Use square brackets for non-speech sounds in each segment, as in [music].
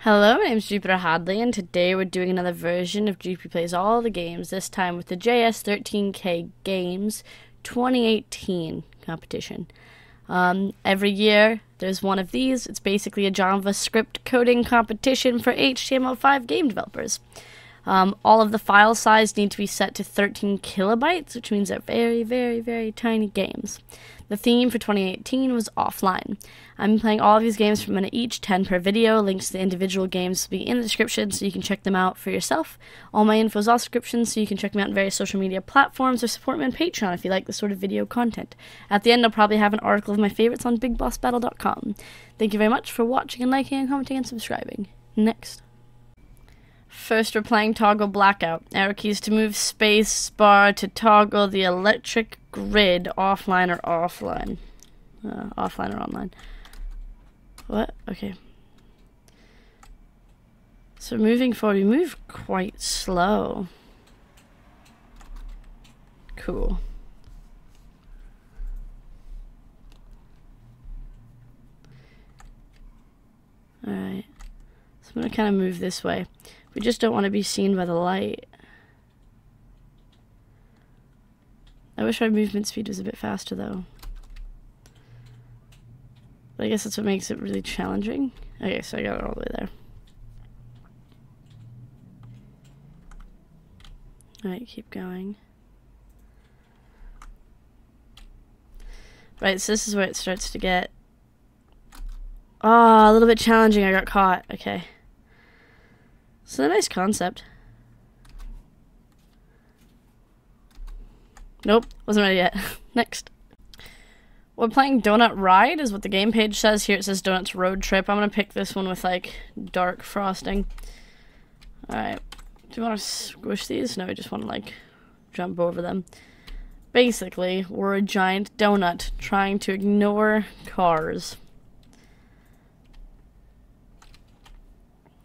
Hello, my name's Jupiter Hadley, and today we're doing another version of Jupi Plays All the Games, this time with the JS13K Games 2018 competition. Um, every year, there's one of these. It's basically a JavaScript coding competition for HTML5 game developers. Um, all of the file size need to be set to 13 kilobytes, which means they're very, very, very tiny games. The theme for 2018 was offline. I'm playing all of these games minute each, 10 per video. Links to the individual games will be in the description so you can check them out for yourself. All my info is off description so you can check me out on various social media platforms or support me on Patreon if you like this sort of video content. At the end, I'll probably have an article of my favorites on BigBossBattle.com. Thank you very much for watching and liking and commenting and subscribing. Next. First, we're playing Toggle Blackout. Arrow keys to move space bar to toggle the electric grid offline or offline. Uh, offline or online. What? Okay. So moving forward, we move quite slow. Cool. Alright. So I'm going to kind of move this way. We just don't want to be seen by the light. I wish my movement speed was a bit faster though. But I guess that's what makes it really challenging. Okay, so I got it all the way there. Alright, keep going. Right, so this is where it starts to get... Oh, a little bit challenging. I got caught. Okay. It's a nice concept. Nope, wasn't ready yet. [laughs] Next. We're playing Donut Ride, is what the game page says. Here it says Donuts Road Trip. I'm gonna pick this one with like dark frosting. Alright. Do you want to squish these? No, we just want to like jump over them. Basically, we're a giant donut trying to ignore cars.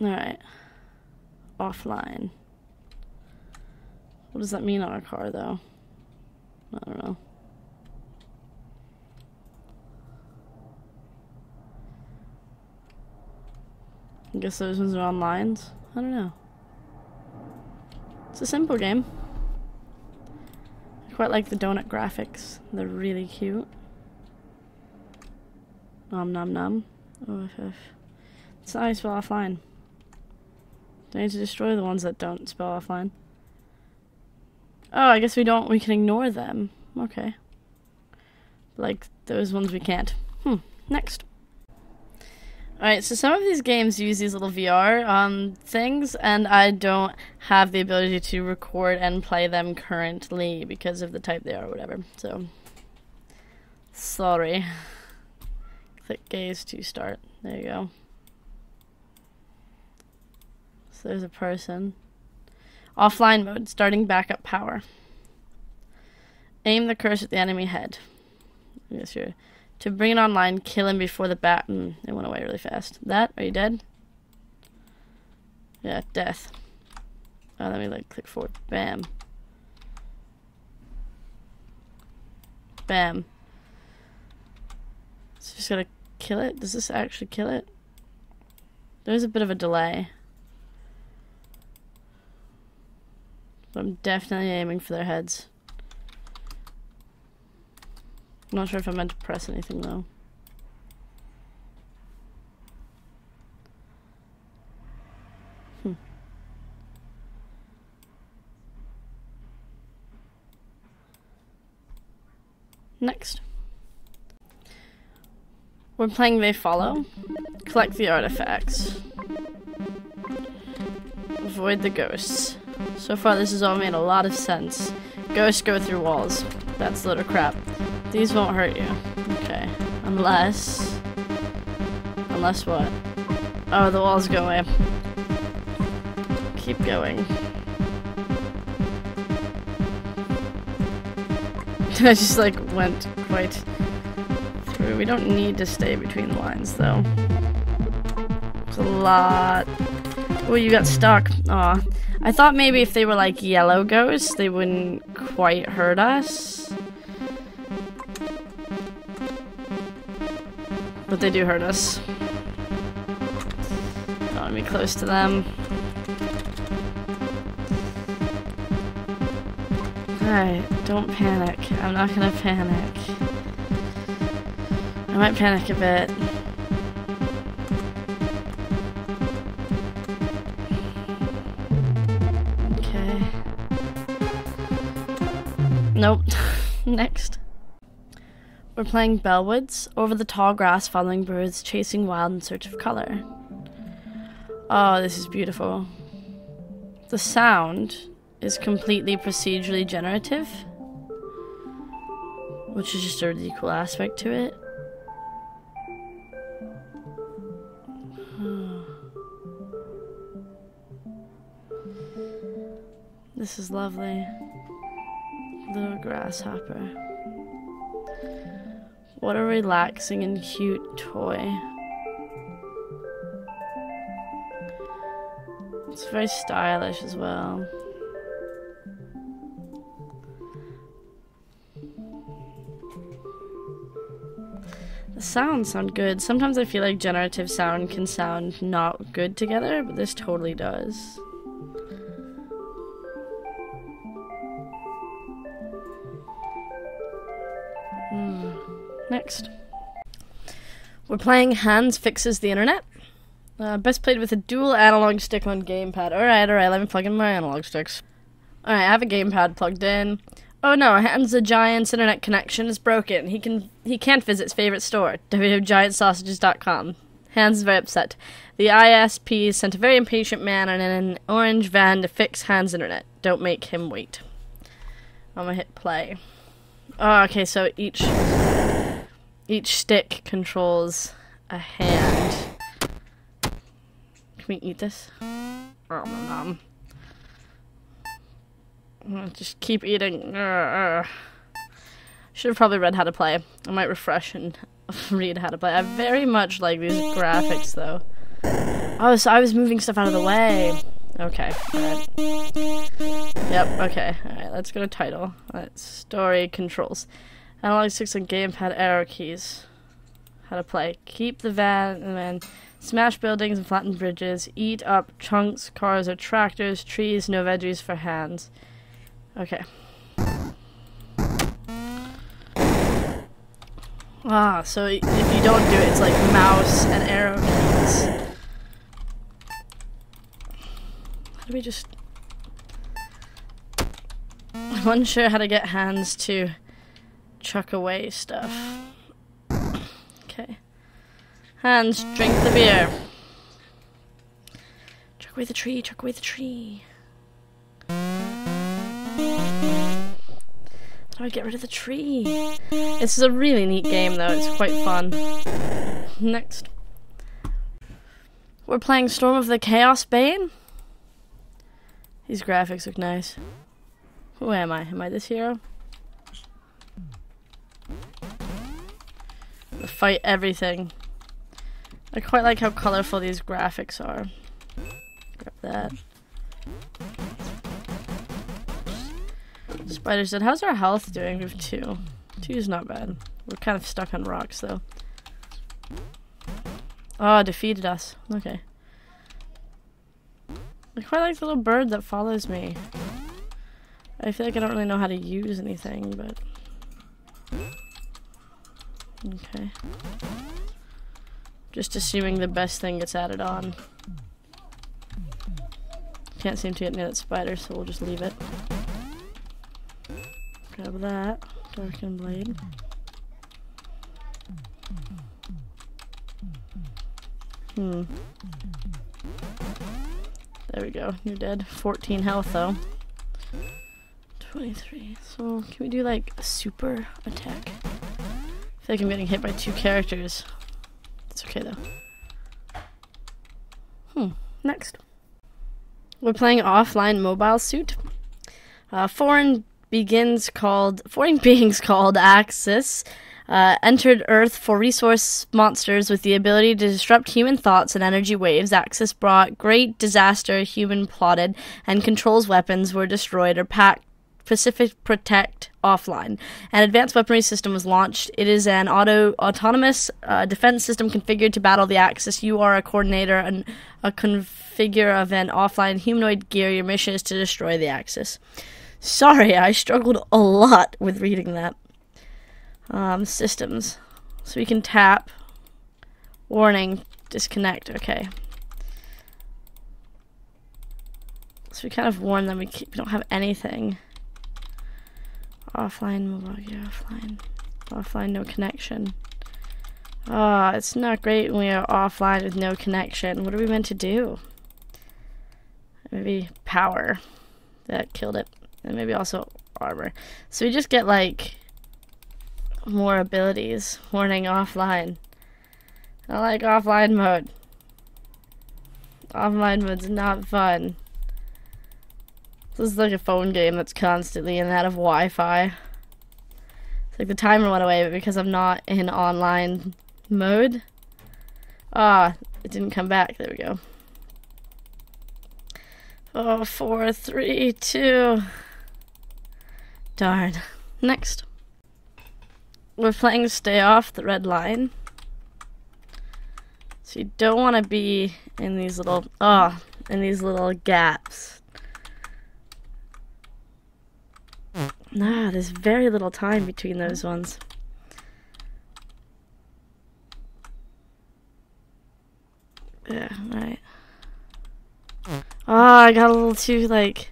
Alright offline. What does that mean on a car, though? I don't know. I guess those ones are on lines? I don't know. It's a simple game. I quite like the donut graphics. They're really cute. Nom nom nom. Oh, [laughs] it's nice while offline. Need to destroy the ones that don't spell offline? Oh, I guess we don't. We can ignore them. Okay. Like those ones we can't. Hmm. Next. Alright, so some of these games use these little VR um, things, and I don't have the ability to record and play them currently because of the type they are or whatever. So, sorry. Click gaze to start. There you go. There's a person. Offline mode, starting backup power. Aim the curse at the enemy head. Yes, you're. To bring it online, kill him before the bat. Mm, it went away really fast. That? Are you dead? Yeah, death. Oh, let me like click forward. Bam. Bam. So just gotta kill it. Does this actually kill it? There's a bit of a delay. I'm definitely aiming for their heads. I'm not sure if I meant to press anything though. Hmm. Next. We're playing They Follow. Collect the artifacts. Avoid the ghosts. So far, this has all made a lot of sense. Ghosts go through walls. That's a of crap. These won't hurt you. Okay. Unless... Unless what? Oh, the walls go away. Keep going. [laughs] I just, like, went quite through. We don't need to stay between the lines, though. It's a lot. Oh, you got stuck. Aw. I thought maybe if they were like yellow ghosts, they wouldn't quite hurt us. But they do hurt us. Oh want to be close to them. Alright, don't panic. I'm not gonna panic. I might panic a bit. Nope. [laughs] Next. We're playing Bellwoods, over the tall grass following birds chasing wild in search of color. Oh, this is beautiful. The sound is completely procedurally generative, which is just a really cool aspect to it. This is lovely. Little grasshopper. What a relaxing and cute toy. It's very stylish as well. The sounds sound good. Sometimes I feel like generative sound can sound not good together, but this totally does. We're playing Hans Fixes the Internet. Uh, best played with a dual analog stick on gamepad. Alright, alright, let me plug in my analog sticks. Alright, I have a gamepad plugged in. Oh no, Hans the Giant's internet connection is broken. He can he can't visit his favorite store, www.giantsausages.com. Hans is very upset. The ISP sent a very impatient man in an orange van to fix Hans' internet. Don't make him wait. I'm gonna hit play. Oh, okay, so each each stick controls a hand. Can we eat this? Mom. Mm, just keep eating. Uh, should have probably read how to play. I might refresh and [laughs] read how to play. I very much like these graphics, though. Oh, so I was moving stuff out of the way. Okay. Yep, okay. Alright, let's go to title. Story controls. Analog sticks and gamepad arrow keys. How to play. Keep the van and then smash buildings and flatten bridges. Eat up chunks, cars or tractors, trees, no veggies for Hans. Okay. Ah, so if you don't do it, it's like mouse and arrow keys. How do we just... I'm unsure how to get hands to chuck away stuff. Okay. Hans, drink the beer. Chuck away the tree, chuck away the tree. How do I get rid of the tree? This is a really neat game though, it's quite fun. Next. We're playing Storm of the Chaos Bane. These graphics look nice. Who am I? Am I this hero? Fight everything. I quite like how colorful these graphics are. Grab that. Spider said, how's our health doing? We have two. Two is not bad. We're kind of stuck on rocks, though. Oh, defeated us. Okay. I quite like the little bird that follows me. I feel like I don't really know how to use anything, but... Okay. Just assuming the best thing gets added on. Can't seem to get near that spider, so we'll just leave it. Grab that. Darken blade. Hmm. There we go. You're dead. 14 health, though. 23. So, can we do, like, a super attack? Feel like I'm getting hit by two characters. It's okay, though. Hmm. Next. We're playing offline mobile suit. Uh, foreign begins called foreign [laughs] beings called Axis uh, entered Earth for resource monsters with the ability to disrupt human thoughts and energy waves. Axis brought great disaster. Human plotted and controls weapons were destroyed or packed Pacific Protect offline. An advanced weaponry system was launched. It is an auto autonomous uh, defense system configured to battle the Axis. You are a coordinator and a configure of an offline humanoid gear. Your mission is to destroy the Axis. Sorry, I struggled a lot with reading that. Um, systems. So we can tap. Warning, disconnect. Okay. So we kind of warn them we, keep, we don't have anything. Offline, mobile gear, offline. Offline, no connection. Ah, oh, it's not great when we are offline with no connection. What are we meant to do? Maybe power. That killed it. And maybe also armor. So we just get like more abilities. Warning offline. I like offline mode. Offline mode's not fun. This is like a phone game that's constantly in and out of Wi-Fi. It's like the timer went away, but because I'm not in online mode, ah, it didn't come back. There we go. Oh, four, three, two. Darn. Next. We're playing Stay Off the Red Line. So you don't want to be in these little, oh, in these little gaps. Nah, there's very little time between those ones. Yeah, right. Oh, I got a little too, like,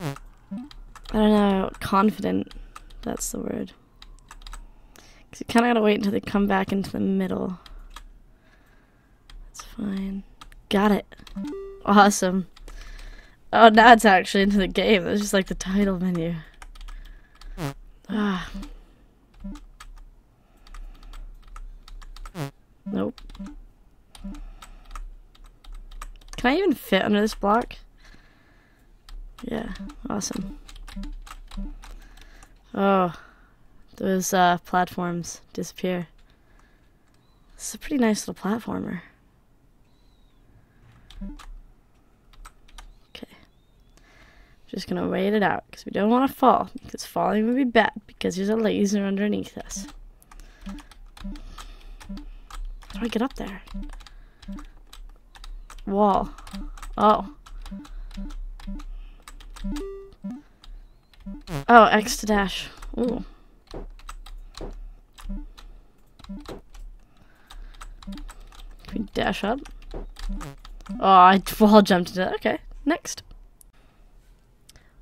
I don't know, confident. That's the word. Because you kind of gotta wait until they come back into the middle. That's fine. Got it. Awesome. Oh, now it's actually into the game. That's just like the title menu. Ah. Nope. Can I even fit under this block? Yeah, awesome. Oh, those uh, platforms disappear. It's a pretty nice little platformer. Okay. Just gonna wait it out because we don't want to fall because falling would be bad because there's a laser underneath us. How do I get up there? Wall. Oh. Oh, X to dash. Ooh. Can we dash up? Oh, I [laughs] wall jumped into it. Okay, next.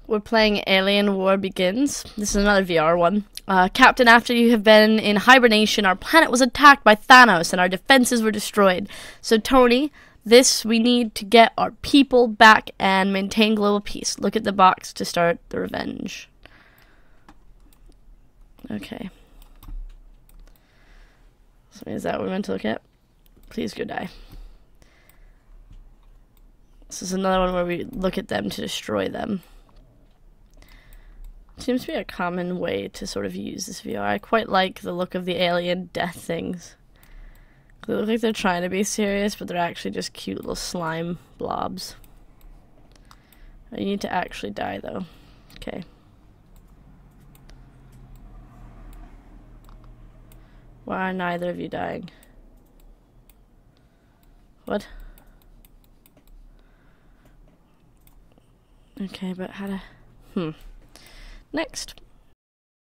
We're playing Alien War Begins. This is another VR one. Uh, Captain, after you have been in hibernation, our planet was attacked by Thanos and our defenses were destroyed. So, Tony, this we need to get our people back and maintain global peace. Look at the box to start the revenge. Okay. So, is that what we're meant to look at? Please go die. This is another one where we look at them to destroy them. Seems to be a common way to sort of use this VR. I quite like the look of the alien death things. They look like they're trying to be serious, but they're actually just cute little slime blobs. You need to actually die, though. Okay. Why are neither of you dying? What? Okay, but how to... Hmm. Next.